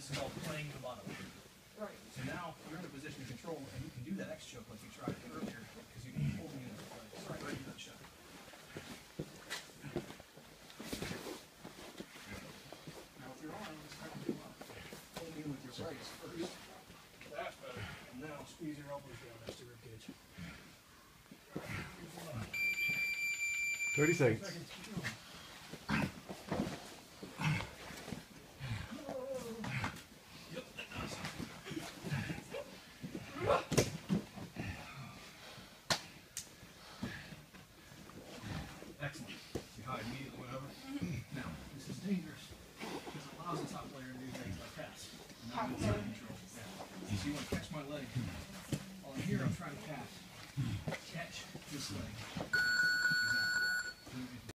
This is all playing the bottom. Right. So now you're in a position of control and you can do that X choke like you tried earlier because you can pull me into the play. Sorry, right, that shot. Now with your arms, how do you uh, pull me in with your rights first? That's better. And now squeeze your elbows down next to rib cage. Thirty seconds. Yep. Excellent. You hide immediately, whatever. Now, this is dangerous because it allows the top player to do things like pass. Now I'm in control. Yeah. So you want to catch my leg. While I'm here, I'm trying to pass. Catch this leg.